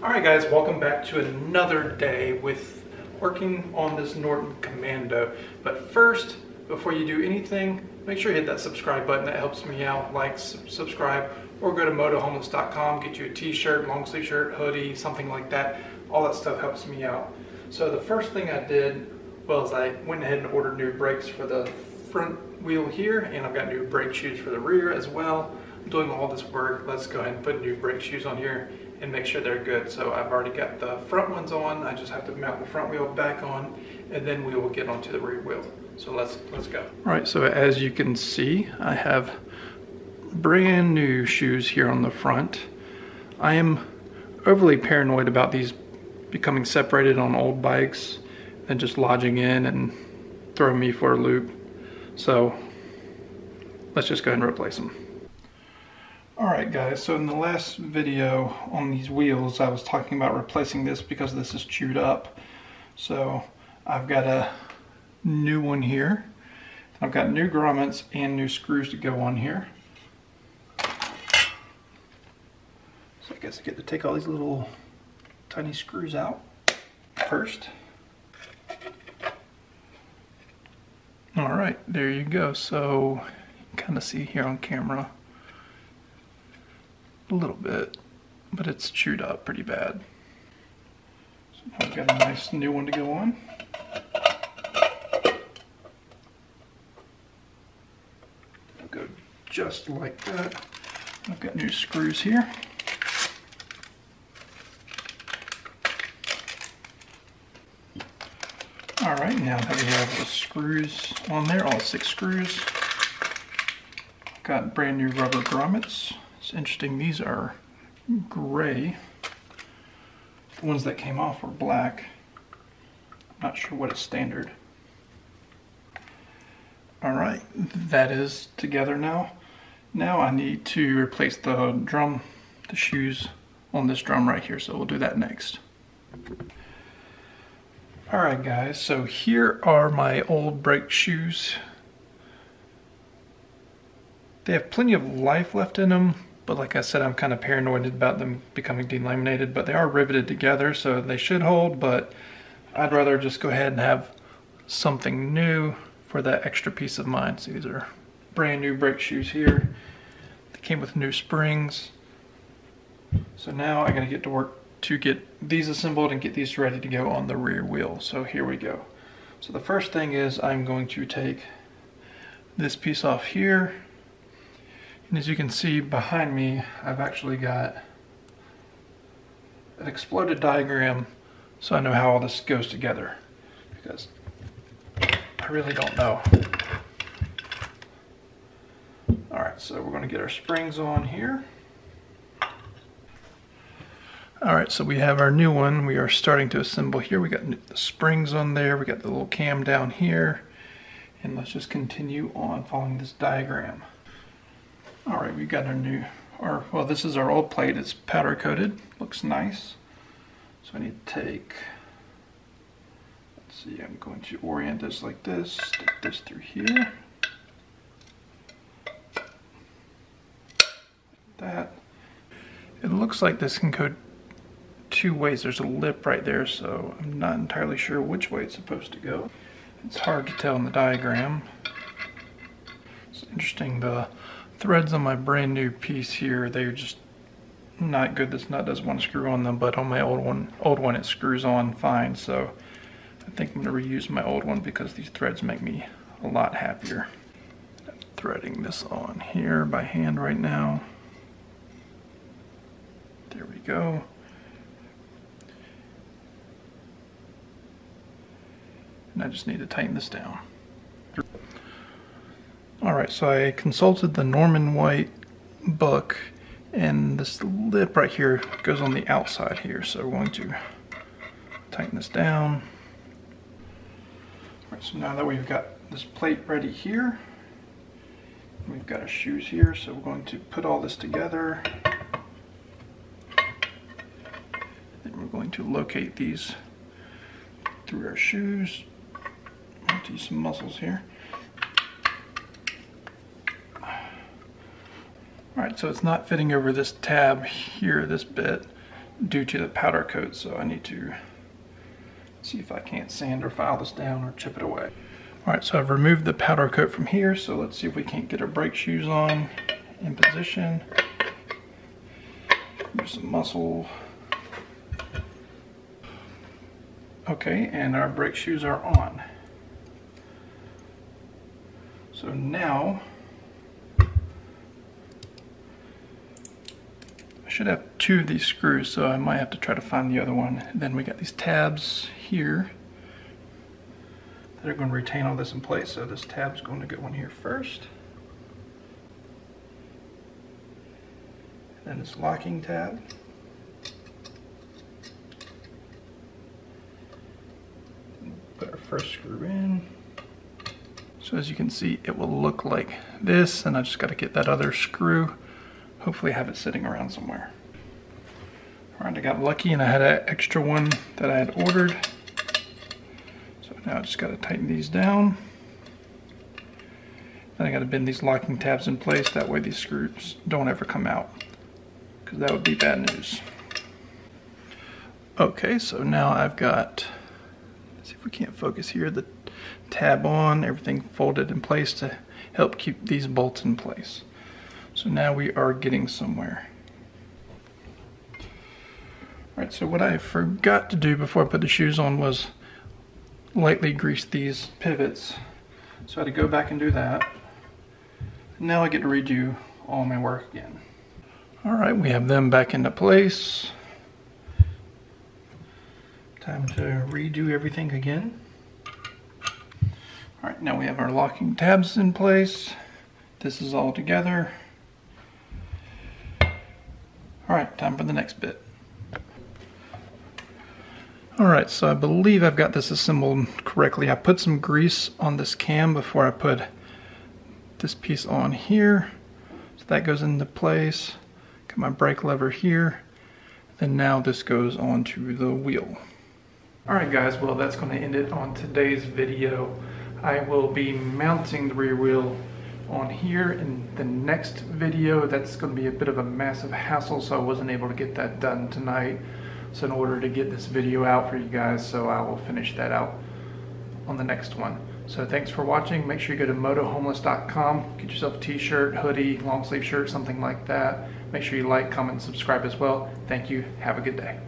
All right guys, welcome back to another day with working on this Norton Commando. But first, before you do anything, make sure you hit that subscribe button. That helps me out. Like, subscribe, or go to motohomeless.com, get you a t-shirt, long sleeve shirt, hoodie, something like that. All that stuff helps me out. So the first thing I did was I went ahead and ordered new brakes for the front wheel here, and I've got new brake shoes for the rear as well. Doing all this work. Let's go ahead and put new brake shoes on here and make sure they're good. So I've already got the front ones on. I just have to mount the front wheel back on and then we will get onto the rear wheel. So let's, let's go. All right, so as you can see, I have brand new shoes here on the front. I am overly paranoid about these becoming separated on old bikes and just lodging in and throwing me for a loop. So let's just go ahead and replace them. Alright guys, so in the last video on these wheels I was talking about replacing this because this is chewed up. So I've got a new one here. I've got new grommets and new screws to go on here. So I guess I get to take all these little tiny screws out first. Alright, there you go. So you kind of see here on camera a little bit, but it's chewed up pretty bad. So I've got a nice new one to go on. I'll go just like that. I've got new screws here. All right, now that we have the screws on there, all six screws, got brand new rubber grommets. It's interesting, these are gray. The ones that came off were black. I'm not sure what is standard. All right, that is together now. Now I need to replace the drum, the shoes on this drum right here, so we'll do that next. All right guys, so here are my old brake shoes. They have plenty of life left in them, but like I said, I'm kind of paranoid about them becoming delaminated, but they are riveted together, so they should hold, but I'd rather just go ahead and have something new for that extra peace of mind. So these are brand new brake shoes here. They came with new springs. So now I'm gonna get to work to get these assembled and get these ready to go on the rear wheel. So here we go. So the first thing is I'm going to take this piece off here and as you can see behind me, I've actually got an exploded diagram so I know how all this goes together because I really don't know. All right, so we're gonna get our springs on here. All right, so we have our new one. We are starting to assemble here. We got the springs on there. We got the little cam down here. And let's just continue on following this diagram. All right, we got our new, or well, this is our old plate. It's powder coated, looks nice. So I need to take, let's see, I'm going to orient this like this, stick this through here. that. It looks like this can go two ways. There's a lip right there, so I'm not entirely sure which way it's supposed to go. It's hard to tell in the diagram. It's interesting, the threads on my brand new piece here, they're just not good. This nut doesn't want to screw on them, but on my old one, old one it screws on fine. So I think I'm going to reuse my old one because these threads make me a lot happier. I'm threading this on here by hand right now. There we go. And I just need to tighten this down. Alright, so I consulted the Norman White book and this lip right here goes on the outside here. So we're going to tighten this down. Alright, so now that we've got this plate ready here, we've got our shoes here, so we're going to put all this together. Then we're going to locate these through our shoes. Use some muscles here. Alright, so it's not fitting over this tab here, this bit. due to the powder coat. So I need to see if I can't sand or file this down or chip it away. All right, so I've removed the powder coat from here. So let's see if we can't get our brake shoes on in position. There's some muscle. Okay, and our brake shoes are on. So now, should have two of these screws, so I might have to try to find the other one. Then we got these tabs here that are going to retain all this in place. So this tab's going to go in here first. Then this locking tab. Put our first screw in. So as you can see, it will look like this, and I just gotta get that other screw. Hopefully have it sitting around somewhere. All right, I got lucky and I had an extra one that I had ordered. So now I just gotta tighten these down. Then I gotta bend these locking tabs in place, that way these screws don't ever come out, because that would be bad news. Okay, so now I've got see if we can't focus here, the tab on, everything folded in place to help keep these bolts in place. So now we are getting somewhere. All right, so what I forgot to do before I put the shoes on was lightly grease these pivots. So I had to go back and do that. Now I get to redo all my work again. All right, we have them back into place. Time to redo everything again. All right, now we have our locking tabs in place. This is all together. All right, time for the next bit. All right, so I believe I've got this assembled correctly. I put some grease on this cam before I put this piece on here. So that goes into place. Got my brake lever here. And now this goes onto the wheel. Alright guys, well that's going to end it on today's video. I will be mounting the rear wheel on here in the next video. That's going to be a bit of a massive hassle so I wasn't able to get that done tonight. So in order to get this video out for you guys, so I will finish that out on the next one. So thanks for watching. Make sure you go to motohomeless.com. Get yourself a t-shirt, hoodie, long sleeve shirt, something like that. Make sure you like, comment, and subscribe as well. Thank you. Have a good day.